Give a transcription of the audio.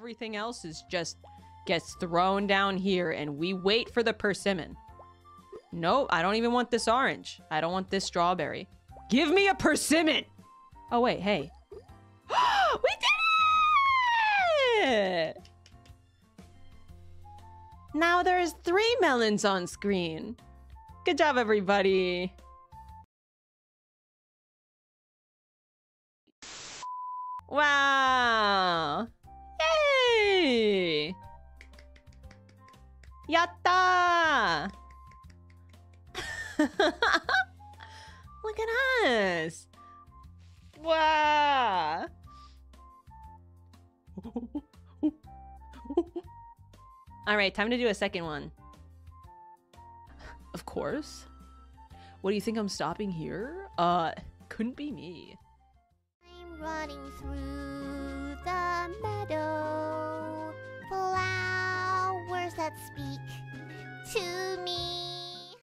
everything else is just gets thrown down here and we wait for the persimmon. Nope, I don't even want this orange. I don't want this strawberry. Give me a persimmon! Oh, wait, hey. we did it! Now there's three melons on screen. Good job, everybody. Wow. Yatta! Look at us. Wow. All right, time to do a second one. Of course. What do you think I'm stopping here? Uh, couldn't be me. I'm running through the meadow. Speak.